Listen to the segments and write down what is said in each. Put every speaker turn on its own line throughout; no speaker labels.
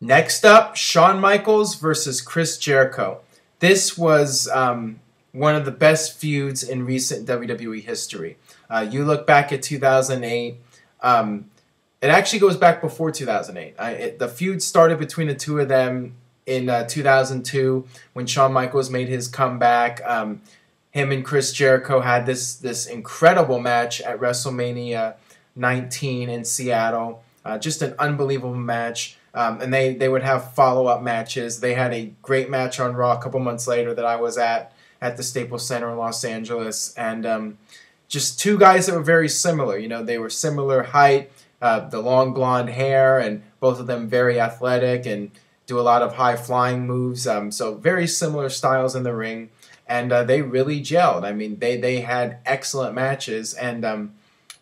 Next up, Shawn Michaels versus Chris Jericho. This was um, one of the best feuds in recent WWE history. Uh, you look back at 2008. Um, it actually goes back before 2008. I, it, the feud started between the two of them in uh, 2002 when Shawn Michaels made his comeback. Um, him and Chris Jericho had this this incredible match at WrestleMania 19 in Seattle. Uh, just an unbelievable match. Um, and they, they would have follow up matches. They had a great match on Raw a couple months later that I was at at the Staples Center in Los Angeles, and um, just two guys that were very similar. You know, they were similar height, uh, the long blonde hair, and both of them very athletic and do a lot of high flying moves. Um, so very similar styles in the ring, and uh, they really gelled. I mean, they they had excellent matches, and um,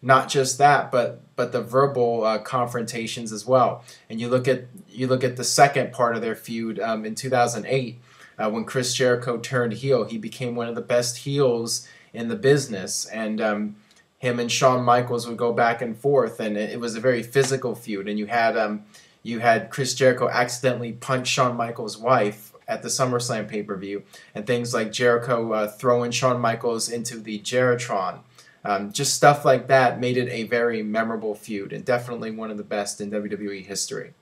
not just that, but but the verbal uh, confrontations as well. And you look at you look at the second part of their feud um, in 2008 uh, when Chris Jericho turned heel. He became one of the best heels in the business, and um, him and Shawn Michaels would go back and forth, and it, it was a very physical feud. And you had um, you had Chris Jericho accidentally punch Shawn Michaels' wife at the SummerSlam pay per view, and things like Jericho uh, throwing Shawn Michaels into the Jeritron. Um, just stuff like that made it a very memorable feud, and definitely one of the best in WWE history.